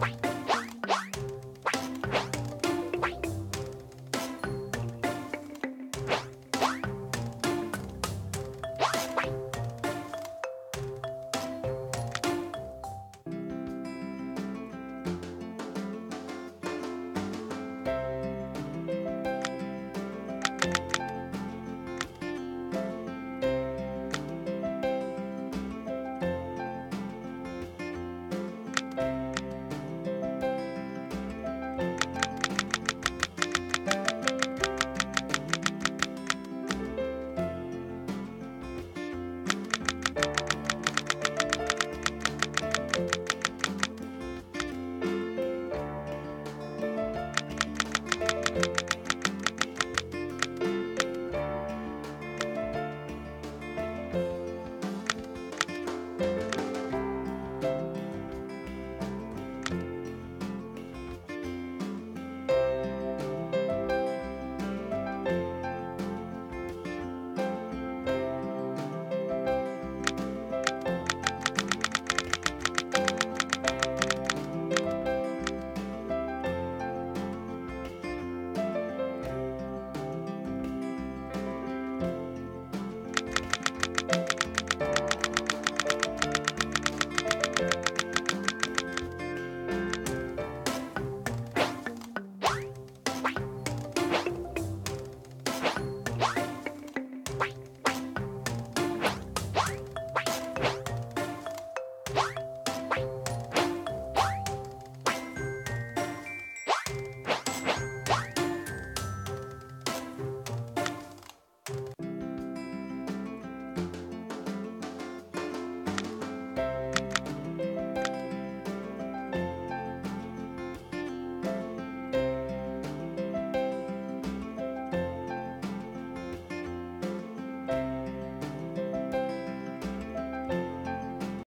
Bye.